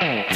Oh.